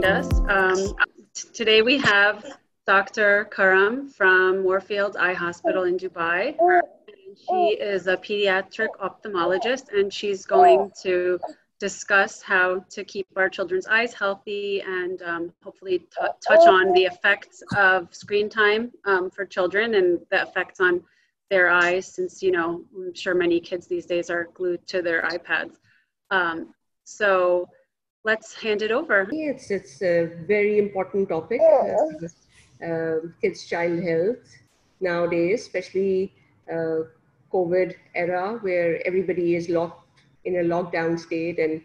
joined us. Um, today we have Dr. Khurram from Moorfield Eye Hospital in Dubai. She is a pediatric ophthalmologist and she's going to discuss how to keep our children's eyes healthy and um, hopefully t- touch on the effects of screen time um, for children and the effects on their eyes since you know i'm sure many kids these days are glued to their ipads um, so let's hand it over. It's it's a very important topic uh, uh, kids child health nowadays especially uh, covid era where everybody is locked in a lockdown state and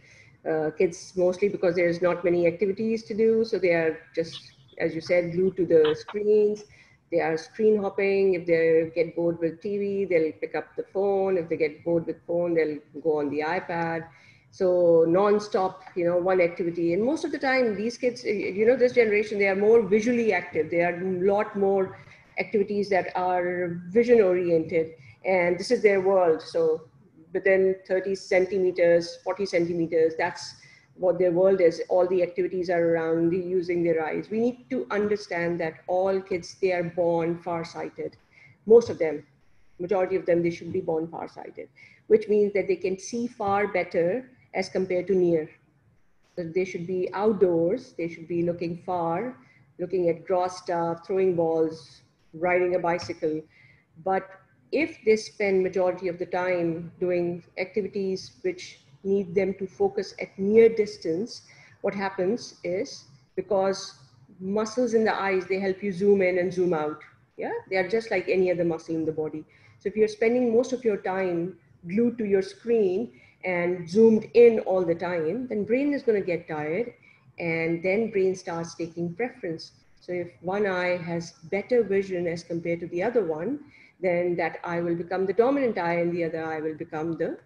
uh, kids mostly because there's not many activities to do so they are just as you said glued to the screens. They are screen hopping. If they get bored with tv they'll pick up the phone. If they get bored with phone they'll go on the ipad so non-stop you know one activity and most of the time these kids eh, you know this generation they are more visually active they are a lot more activities that are vision oriented and this is their world so within 30 centimeters, 40 centimeters. That's what their world is. All the activities are around using their eyes. We need to understand that all kids, they are born farsighted. Most of them, majority of them, they should be born farsighted, which means that they can see far better as compared to near. So they should be outdoors. They should be looking far, looking at gross stuff, throwing balls, riding a bicycle. But if they spend majority of the time doing activities which need them to focus at near distance, what happens is because muscles in the eyes, they help you zoom in and zoom out. Yeah, they are just like any other muscle in the body. So if you're spending most of your time glued to your screen and zoomed in all the time, then brain is going to get tired and then brain starts taking preference. So if one eye has better vision as compared to the other one, then that eye will become the dominant eye and the other eye will become the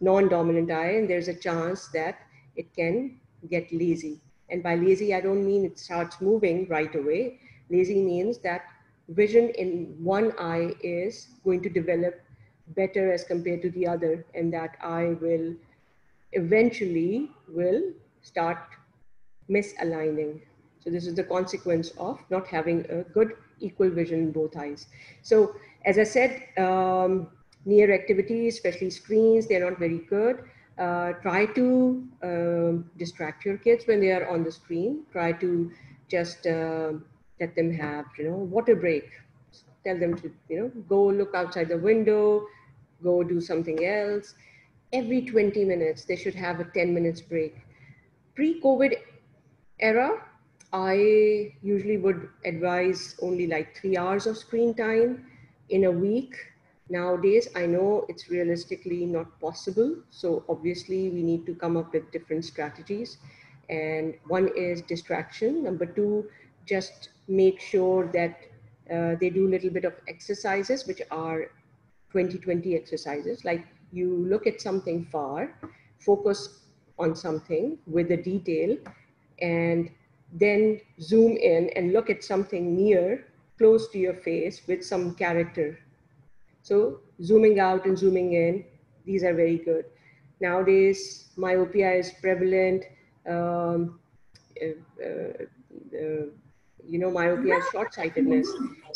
non-dominant eye and there's a chance that it can get lazy and by lazy i don't mean it starts moving right away lazy means that vision in one eye is going to develop better as compared to the other and that I will eventually will start misaligning so this is the consequence of not having a good equal vision in both eyes so as I said, um, near activities, especially screens, they're not very good. Uh, try to um, distract your kids when they are on the screen. Try to just uh, let them have, you know, water break. Tell them to, you know, go look outside the window, go do something else. Every 20 minutes, they should have a 10 minutes break. Pre-COVID era, I usually would advise only like three hours of screen time in a week. Nowadays, I know it's realistically not possible. So obviously we need to come up with different strategies. And one is distraction. Number two, just make sure that uh, they do a little bit of exercises, which are 2020 exercises. Like you look at something far, focus on something with the detail, and then zoom in and look at something near close to your face with some character. So zooming out and zooming in, these are very good. Nowadays, myopia is prevalent. Um, uh, uh, uh, you know, myopia is short-sightedness.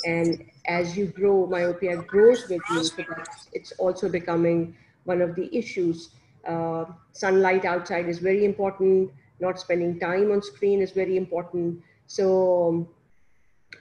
And as you grow, myopia grows with you. So it's also becoming one of the issues. Uh, sunlight outside is very important. Not spending time on screen is very important. So um,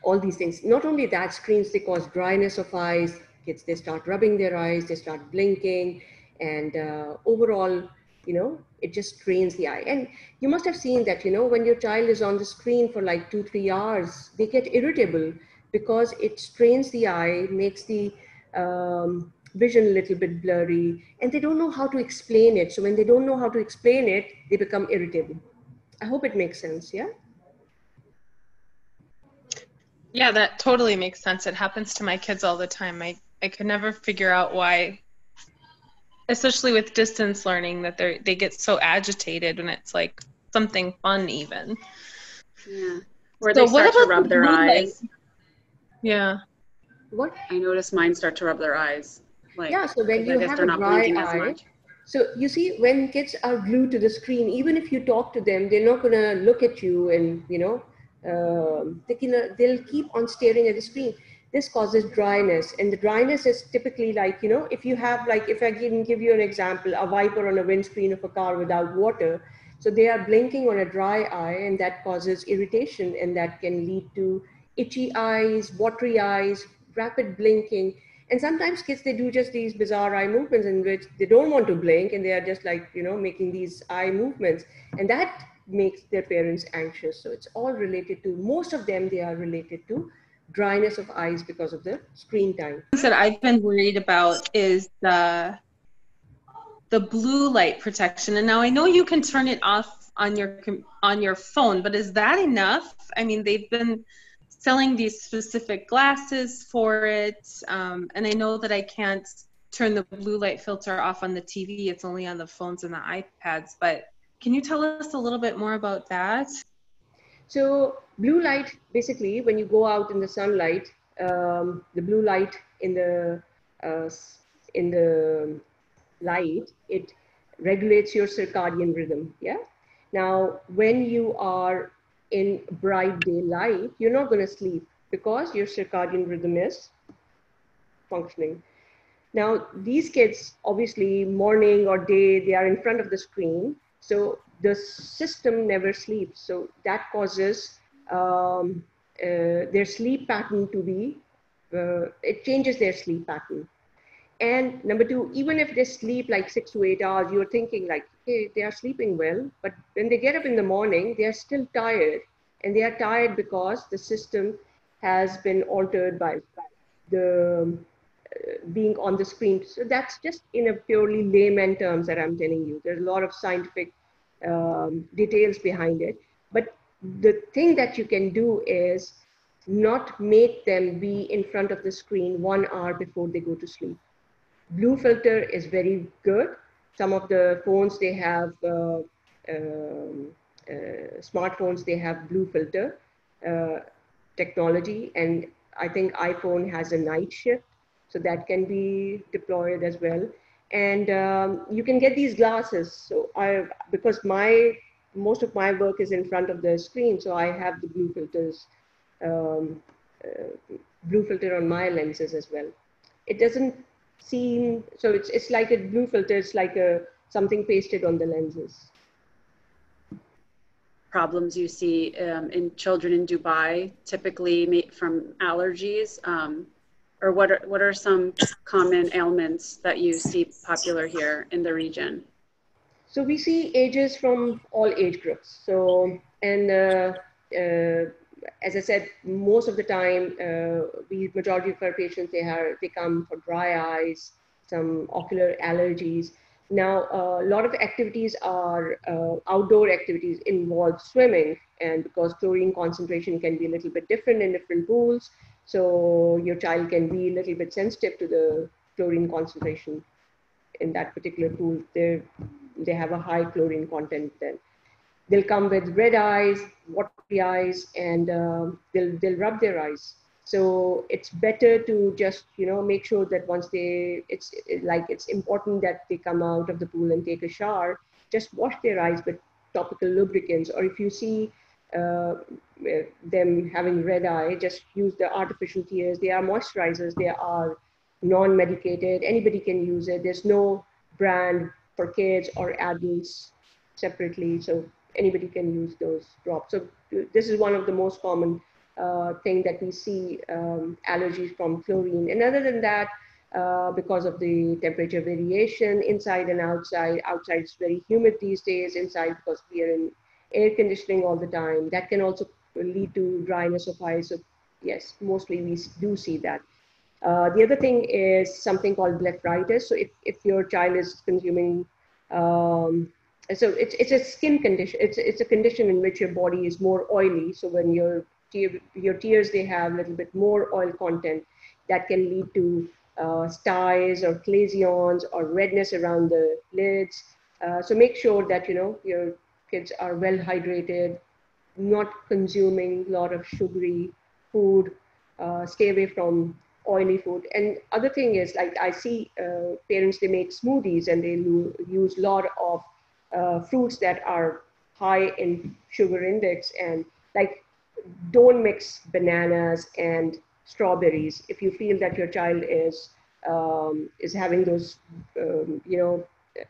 all these things. Not only that, screens, they cause dryness of eyes. Kids, they start rubbing their eyes, they start blinking. And uh, overall, you know, it just strains the eye. And you must have seen that, you know, when your child is on the screen for like two, three hours, they get irritable because it strains the eye, makes the um, vision a little bit blurry, and they don't know how to explain it. So when they don't know how to explain it, they become irritable. I hope it makes sense, yeah? Yeah, that totally makes sense. It happens to my kids all the time. I, I could never figure out why, especially with distance learning, that they they get so agitated when it's like something fun even. Yeah. Or so they start to rub their eyes. Yeah. What? I notice mine start to rub their eyes. Like, yeah, so when you have a dry eye, So you see, when kids are glued to the screen, even if you talk to them, they're not gonna look at you and you know um, they can, uh, they'll keep on staring at the screen. This causes dryness, and the dryness is typically like you know if you have like if I can give you an example, a wiper on a windscreen of a car without water. So they are blinking on a dry eye, and that causes irritation, and that can lead to itchy eyes, watery eyes, rapid blinking and sometimes kids they do just these bizarre eye movements in which they don't want to blink and they are just like you know making these eye movements and that makes their parents anxious so it's all related to most of them they are related to dryness of eyes because of the screen time that i've been worried about is the the blue light protection and now i know you can turn it off on your on your phone but is that enough i mean they've been selling these specific glasses for it. Um, and I know that I can't turn the blue light filter off on the TV. It's only on the phones and the iPads. But can you tell us a little bit more about that? So blue light, basically, when you go out in the sunlight, um, the blue light in the uh, in the light, it regulates your circadian rhythm. Yeah. Now, when you are in bright daylight, you're not going to sleep because your circadian rhythm is functioning. Now, these kids, obviously, morning or day, they are in front of the screen. So the system never sleeps. So that causes um, uh, their sleep pattern to be, uh, it changes their sleep pattern. And number two, even if they sleep like six to eight hours, you're thinking like, hey, they are sleeping well, but when they get up in the morning, they are still tired. And they are tired because the system has been altered by the uh, being on the screen. So that's just in a purely layman terms that I'm telling you. There's a lot of scientific um, details behind it. But the thing that you can do is not make them be in front of the screen one hour before they go to sleep blue filter is very good. Some of the phones they have uh, um, uh, smartphones they have blue filter uh, technology, and I think iPhone has a night shift, so that can be deployed as well. And um, you can get these glasses. So I because my most of my work is in front of the screen, so I have the blue filters, um, uh, blue filter on my lenses as well. It doesn't seem so it's, it's like a blue filter, it's like a, something pasted on the lenses. Problems you see um, in children in Dubai, typically from allergies, um, or what are, what are some common ailments that you see popular here in the region? So we see ages from all age groups. So, and uh, uh, as I said, most of the time, uh, we majority of our patients they have they come for dry eyes, some ocular allergies. Now, uh, a lot of activities are uh, outdoor activities involve swimming, and because chlorine concentration can be a little bit different in different pools, so your child can be a little bit sensitive to the chlorine concentration in that particular pool. They they have a high chlorine content then they'll come with red eyes, watery eyes, and um, they'll, they'll rub their eyes. So it's better to just, you know, make sure that once they, it's like, it's important that they come out of the pool and take a shower, just wash their eyes with topical lubricants. Or if you see uh, them having red eye, just use the artificial tears. They are moisturizers. They are non-medicated. Anybody can use it. There's no brand for kids or adults separately. So anybody can use those drops. So this is one of the most common uh, thing that we see um, allergies from chlorine. And other than that, uh, because of the temperature variation inside and outside, outside is very humid these days, inside because we are in air conditioning all the time. That can also lead to dryness of eyes. So yes, mostly we do see that. Uh, the other thing is something called blepharitis. So if, if your child is consuming um, so it's, it's a skin condition. It's, it's a condition in which your body is more oily. So when your, your tears, they have a little bit more oil content that can lead to uh, styes or chalazions or redness around the lids. Uh, so make sure that, you know, your kids are well hydrated, not consuming a lot of sugary food, uh, stay away from oily food. And other thing is like I see uh, parents they make smoothies and they lo- use a lot of uh, fruits that are high in sugar index and like don't mix bananas and strawberries if you feel that your child is um, is having those um, you know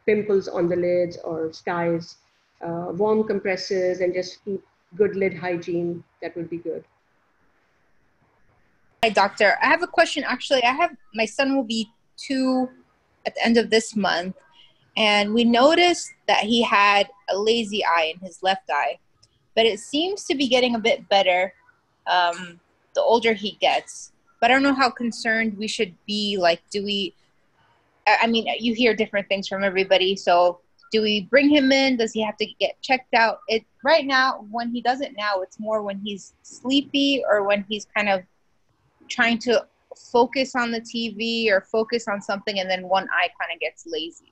pimples on the lids or styes uh, warm compresses and just keep good lid hygiene that would be good Hi, doctor. I have a question. Actually, I have my son will be two at the end of this month, and we noticed that he had a lazy eye in his left eye, but it seems to be getting a bit better um, the older he gets. But I don't know how concerned we should be. Like, do we? I mean, you hear different things from everybody. So, do we bring him in? Does he have to get checked out? It right now, when he does it now, it's more when he's sleepy or when he's kind of trying to focus on the TV or focus on something, and then one eye kind of gets lazy.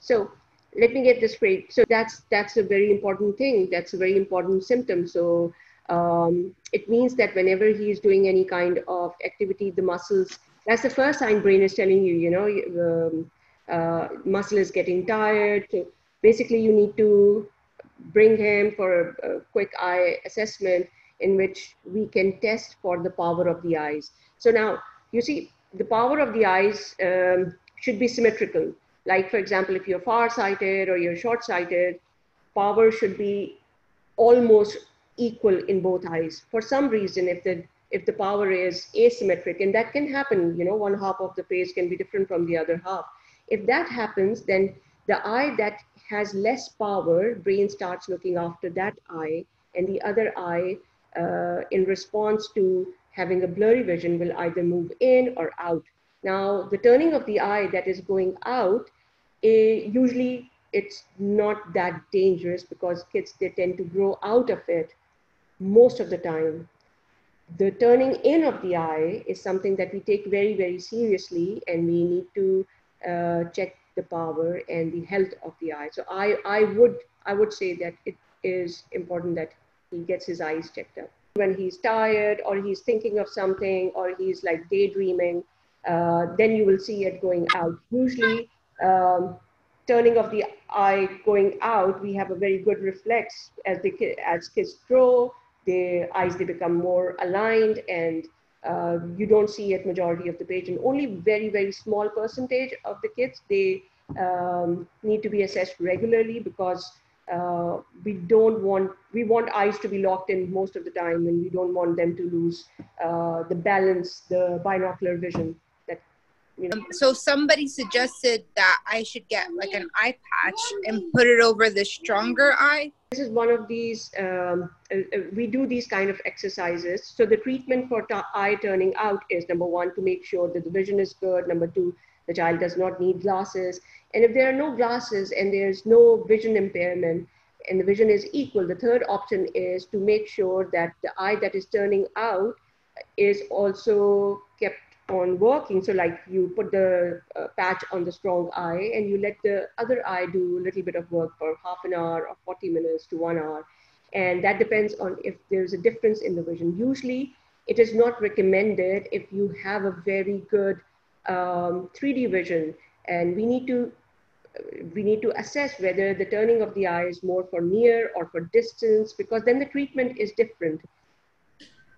So let me get this straight. So that's that's a very important thing. That's a very important symptom. So um, it means that whenever he's doing any kind of activity, the muscles. That's the first sign brain is telling you. You know, um, uh, muscle is getting tired. So basically, you need to bring him for a, a quick eye assessment in which we can test for the power of the eyes. So now you see the power of the eyes um, should be symmetrical. Like for example, if you're far-sighted or you're short-sighted, power should be almost equal in both eyes. For some reason, if the if the power is asymmetric, and that can happen, you know, one half of the face can be different from the other half. If that happens, then the eye that has less power, brain starts looking after that eye, and the other eye uh, in response to having a blurry vision will either move in or out. Now, the turning of the eye that is going out, eh, usually it's not that dangerous because kids, they tend to grow out of it most of the time. The turning in of the eye is something that we take very, very seriously and we need to uh, check the power and the health of the eye. So I, I, would, I would say that it is important that he gets his eyes checked out. When he's tired or he's thinking of something or he's like daydreaming, then you will see it going out. Usually, um, turning of the eye going out, we have a very good reflex as the as kids grow. Their eyes they become more aligned, and uh, you don't see it majority of the patient. Only very very small percentage of the kids they um, need to be assessed regularly because uh, we don't want we want eyes to be locked in most of the time and we don't want them to lose uh, the balance the binocular vision you know? Um, so somebody suggested that i should get like an eye patch and put it over the stronger eye. This is one of these um, uh, uh we do these kind of exercises. So the treatment for t- eye turning out is number one to make sure that the vision is good. Number two the child does not need glasses. And if there are no glasses and there's no vision impairment and the vision is equal, the third option is to make sure that the eye that is turning out is also on working. So like you put the uh, patch on the strong eye and you let the other eye do a little bit of work for half an hour or 40 minutes to one hour. And that depends on if there's a difference in the vision. Usually it is not recommended if you have a very good um, 3D vision and we need to we need to assess whether the turning of the eye is more for near or for distance, because then the treatment is different.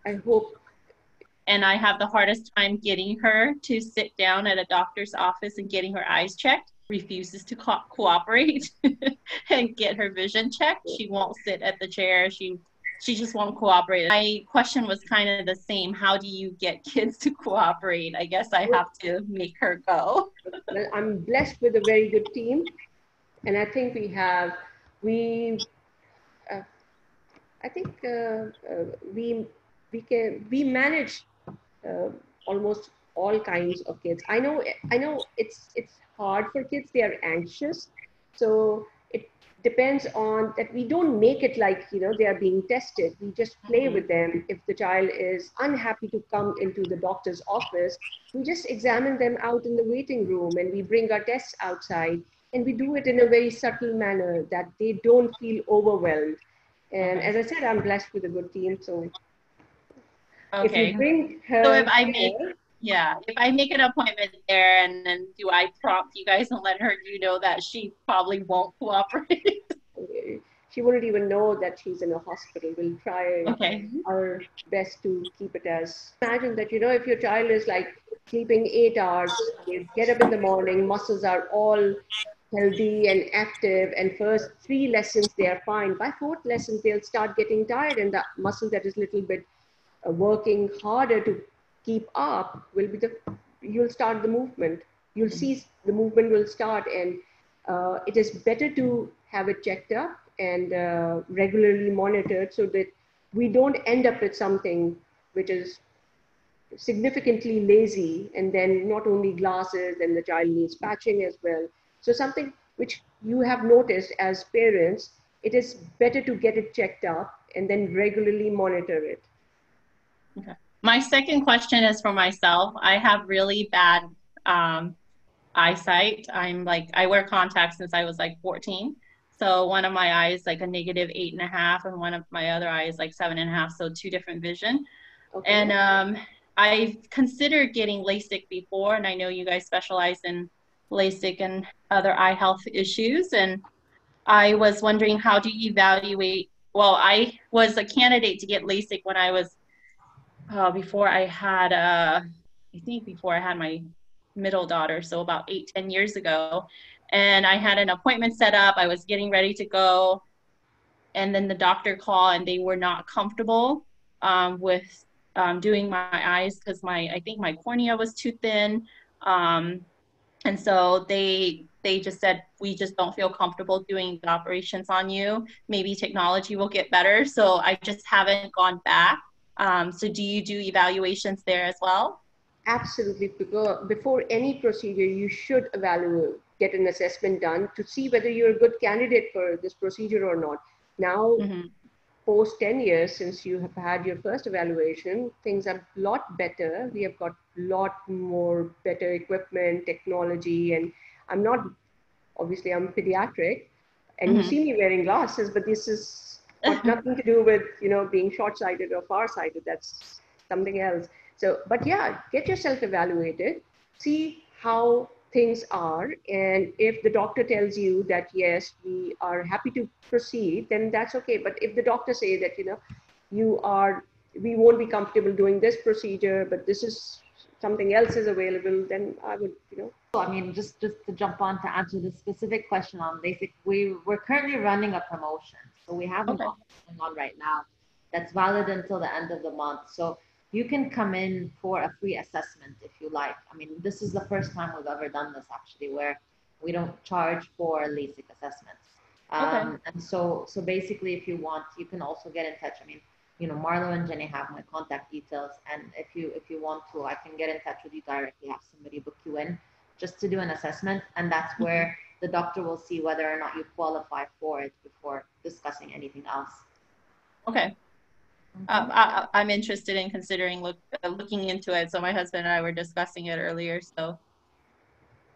I hope. And I have the hardest time getting her to sit down at a doctor's office and getting her eyes checked. Refuses to co- cooperate and get her vision checked. She won't sit at the chair. She she just won't cooperate. My question was kind of the same. How do you get kids to cooperate? I guess I have to make her go. well, I'm blessed with a very good team, and I think we have we. Uh, I think uh, uh, we we can we manage almost all kinds of kids. I know I know it's it's hard for kids. They are anxious, so it depends on that we don't make it like you know they are being tested we just play mm-hmm. with them if the child is unhappy to come into the doctor's office we just examine them out in the waiting room and we bring our tests outside and we do it in a very subtle manner that they don't feel overwhelmed and as i said i'm blessed with a good team so okay. if you bring her so if i make Yeah, if I make an appointment there and then do I prompt you guys and let her you know that she probably won't cooperate? she wouldn't even know that she's in a hospital. We'll try okay. our best to keep it as. Imagine that, you know, if your child is like sleeping eight hours, you get up in the morning, muscles are all healthy and active, and first three lessons they are fine. By fourth lesson, they'll start getting tired, and the muscle that is a little bit working harder to keep up will be the you'll start the movement. You'll see the movement will start and uh, it is better to have it checked up and uh, regularly monitored so that we don't end up with something which is significantly lazy and then not only glasses and the child needs patching as well. So something which you have noticed as parents it is better to get it checked up and then regularly monitor it okay my second question is for myself i have really bad um, eyesight i'm like i wear contacts since i was like 14 so one of my eyes like a negative eight and a half, and one of my other eyes like seven and a half. So two different vision. Okay. And um, I've considered getting LASIK before, and I know you guys specialize in LASIK and other eye health issues. And I was wondering how do you evaluate? Well, I was a candidate to get LASIK when I was uh, before I had uh, I think before I had my middle daughter, so about eight ten years ago and I had an appointment set up. I was getting ready to go, and then the doctor called, and they were not comfortable um, with um, doing my eyes because my I think my cornea was too thin, um, and so they they just said we just don't feel comfortable doing the operations on you. Maybe technology will get better. So I just haven't gone back. Um, so do you do evaluations there as well? Absolutely. Before any procedure, you should evaluate get an assessment done to see whether you're a good candidate for this procedure or not. Now, mm-hmm. post 10 years since you have had your first evaluation, things are a lot better. We have got a lot more better equipment, technology, and I'm not, obviously, I'm pediatric, and mm-hmm. you see me wearing glasses, but this is nothing to do with, you know, being short-sighted or far-sighted. That's something else. So, but yeah, get yourself evaluated, see how things are. And if the doctor tells you that, yes, we are happy to proceed, then that's okay. But if the doctor say that, you know, you are, we won't be comfortable doing this procedure, but this is something else is available, then I would, you know. I mean, just, just to jump on to answer the specific question on LASIK, we, we're currently running a promotion. So we have okay. going on right now that's valid until the end of the month. So you can come in for a free assessment if you like. I mean, this is the first time we've ever done this actually, where we don't charge for LASIK assessments. Um, okay. And so, so basically, if you want, you can also get in touch. I mean, you know, Marlo and Jenny have my contact details, and if you if you want to, I can get in touch with you directly. Have somebody book you in just to do an assessment, and that's mm-hmm. where the doctor will see whether or not you qualify for it before discussing anything else. Okay. Um, I, am interested in considering look, uh, looking into it. So my husband and I were discussing it earlier. So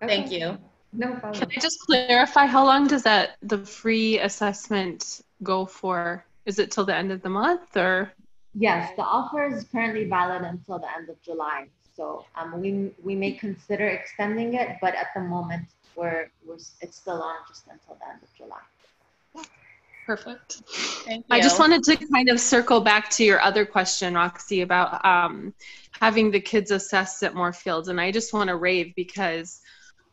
okay. thank you. No problem. Can I just clarify how long does that the free assessment go for? Is it till the end of the month or? Yes, the offer is currently valid until the end of July. So um, we we may consider extending it, but at the moment we're, we're it's still on just until the end of July. Perfect. I just wanted to kind of circle back to your other question, Roxy, about um, having the kids assessed at Moorfields. And I just want to rave because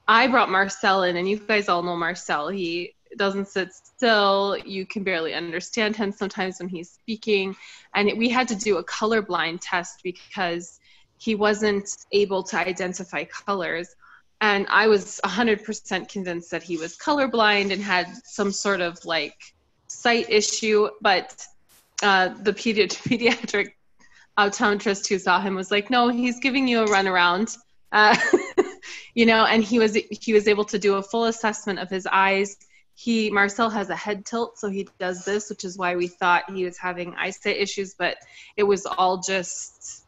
I brought Marcel in, and you guys all know Marcel. He doesn't sit still. You can barely understand him sometimes when he's speaking. And it, we had to do a colorblind test because he wasn't able to identify colors. And I was 100% convinced that he was colorblind and had some sort of like sight issue, but uh, the pedi- pediatric optometrist who saw him was like, no, he's giving you a runaround. Uh, you know, and he was he was able to do a full assessment of his eyes. He Marcel has a head tilt, so he does this, which is why we thought he was having eyesight issues, but it was all just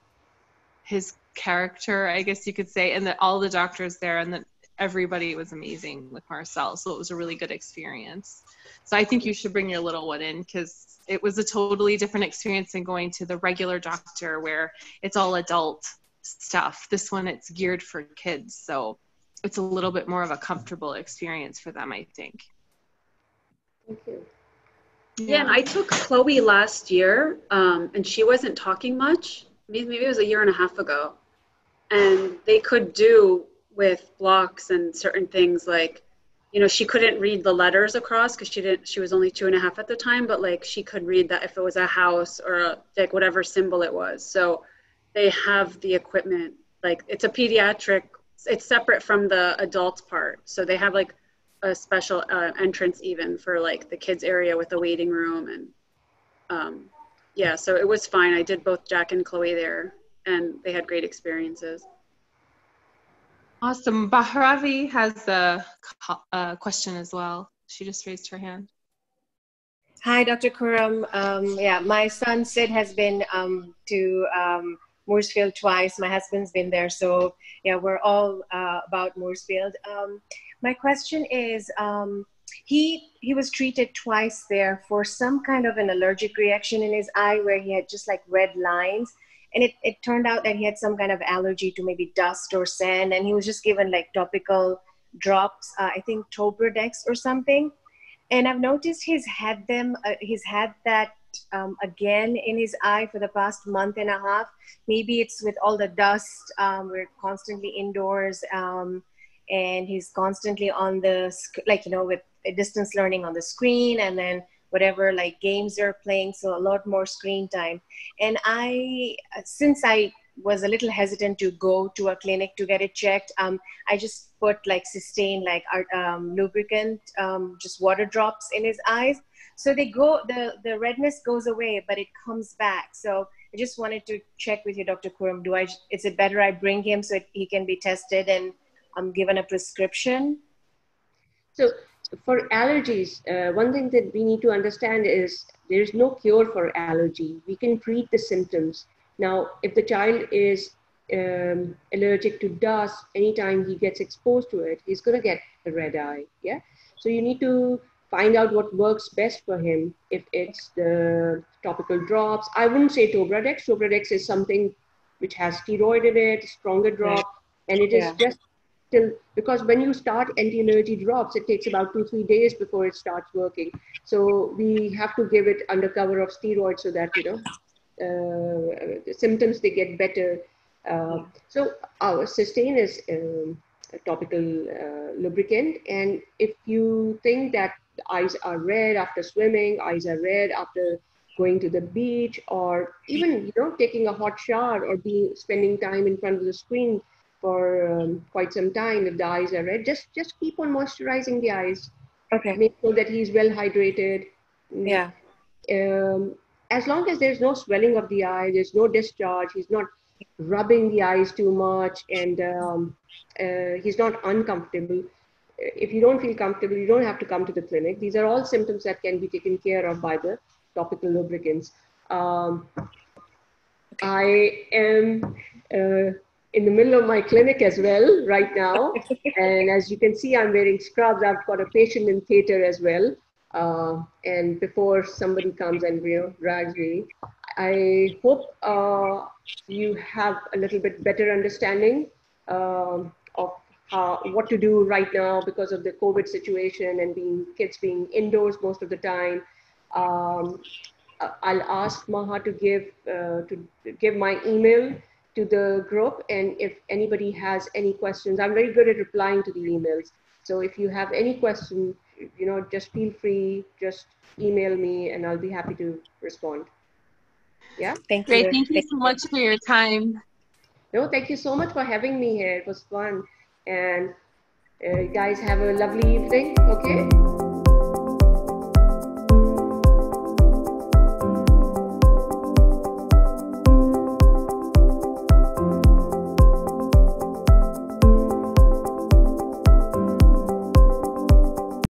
his character, I guess you could say, and that all the doctors there and that everybody was amazing with Marcel. So it was a really good experience. So I think you should bring your little one in because it was a totally different experience than going to the regular doctor where it's all adult stuff. This one, it's geared for kids. So it's a little bit more of a comfortable experience for them, I think. Thank you. Yeah, and I took Chloe last year, um, and she wasn't talking much. Maybe, maybe it was a year and a half ago. And they could do with blocks and certain things like, you know, she couldn't read the letters across because she didn't. She was only two and a half at the time, but like she could read that if it was a house or a, like whatever symbol it was. So they have the equipment. Like it's a pediatric. It's separate from the adult part. So they have like a special uh, entrance even for like the kids area with a waiting room and um, yeah so it was fine i did both jack and chloe there and they had great experiences. Awesome. Bahravi has a, a question as well. She just raised her hand. Hi dr Khurram. Um, yeah my son sid has been um, to um, Moorfields twice. My husband's been there. So yeah we're all uh, about Moorfields. Um, my question is, um, he he was treated twice there for some kind of an allergic reaction in his eye where he had just like red lines and it, it turned out that he had some kind of allergy to maybe dust or sand and he was just given like topical drops uh, i think tobradex or something. And i've noticed he's had them uh, he's had that um, again in his eye for the past month and a half. Maybe it's with all the dust um, we're constantly indoors um, and he's constantly on the like you know with distance learning on the screen and then whatever like games they're playing so a lot more screen time. And i since i was a little hesitant to go to a clinic to get it checked um, i just put like Systane like um, lubricant um, just water drops in his eyes. So they go the the redness goes away but it comes back. So i just wanted to check with you dr Khurram do i is it better i bring him so he can be tested and I'm given a prescription? So for allergies, uh, one thing that we need to understand is there's no cure for allergy. We can treat the symptoms. Now, if the child is um, allergic to dust, anytime he gets exposed to it, he's going to get a red eye. Yeah. So you need to find out what works best for him. If it's the topical drops, I wouldn't say Tobradex. Tobradex is something which has steroid in it, stronger drop, and it is yeah. just till because when you start anti-allergy drops, it takes about two three days before it starts working. So we have to give it under cover of steroids so that you know uh, the symptoms they get better. Uh, so our Systane is um, topical uh, lubricant, and if you think that eyes are red after swimming, eyes are red after going to the beach, or even you know taking a hot shower or being spending time in front of the screen for um, quite some time if the eyes are red. Just just keep on moisturizing the eyes. Okay. Make sure that he's well hydrated. Yeah. Um, as long as there's no swelling of the eye there's no discharge he's not rubbing the eyes too much and um, uh, he's not uncomfortable. If you don't feel comfortable you don't have to come to the clinic. These are all symptoms that can be taken care of by the topical lubricants. Um, i am uh, in the middle of my clinic as well right now. and as you can see, I'm wearing scrubs. I've got a patient in theater as well. Uh, and before somebody comes and you know, drags me, I hope uh, you have a little bit better understanding um, of how, what to do right now because of the COVID situation and being kids being indoors most of the time. Um, I'll ask Maha to give uh, to give my email to the group. And if anybody has any questions, I'm very good at replying to the emails. So if you have any questions, you know, just feel free, just email me and I'll be happy to respond. Yeah. Thank you. Great. Thank you so much for your time. No, thank you so much for having me here. It was fun. And uh, guys have a lovely evening. Okay.